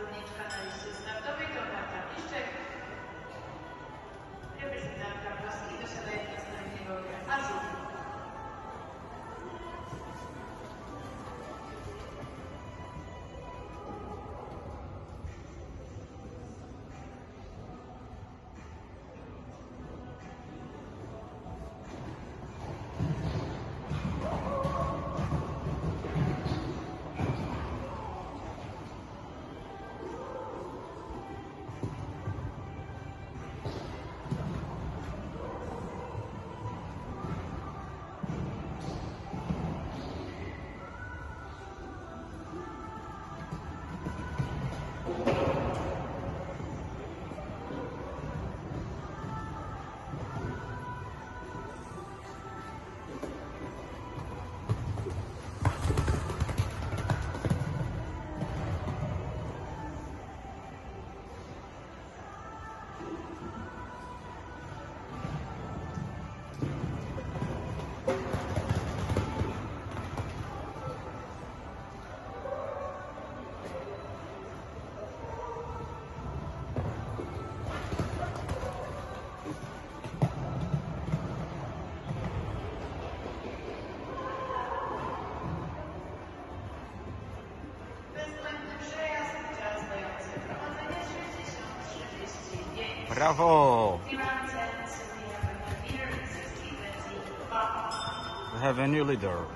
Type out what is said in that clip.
również kanalisty startowej Dorota Miszczek, reprezentantka Bravo! We have a new leader.